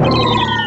you.